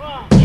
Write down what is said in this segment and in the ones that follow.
Soul,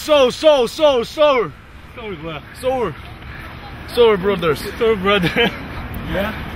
So, so, Soul 뭐야? Soul. Soul Brothers. Soul brother. yeah.